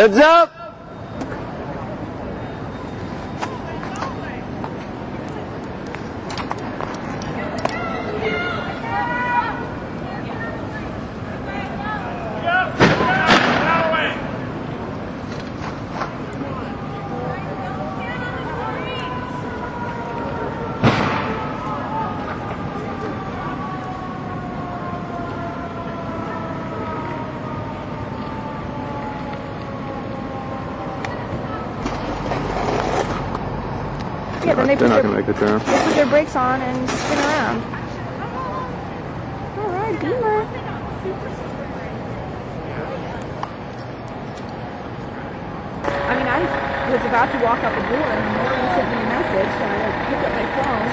Heads up! Yeah, then they They're not gonna make the turn. they put their brakes on and spin around. All right, Beamer. I mean, I was about to walk out the door and sent me a message, and I picked up my phone,